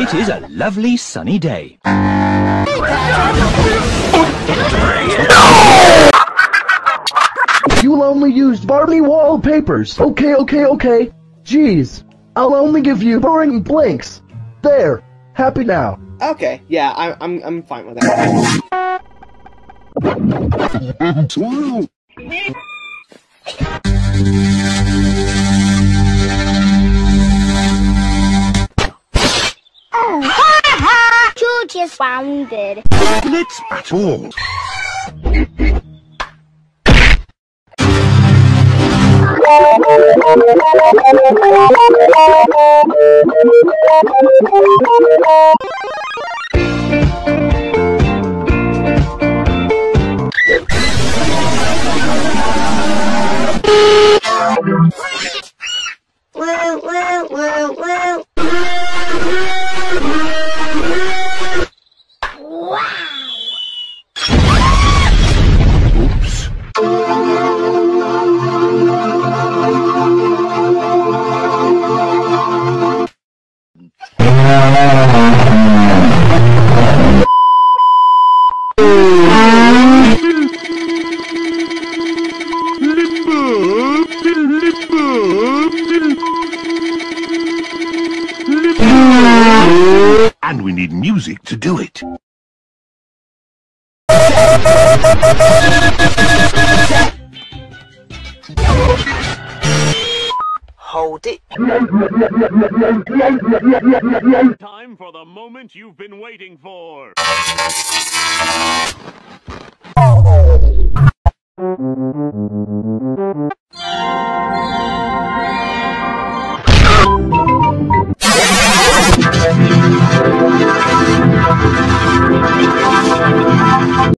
It is a lovely sunny day. No! You only used Barbie wallpapers. Okay, okay, okay. Jeez. I'll only give you boring blinks. There. Happy now. Okay, yeah, I, I'm, I'm fine with that. George is founded. Let's battle. Woo, woo, woo, woo. And we need music to do it. Hold it. Time for the moment you've been waiting for.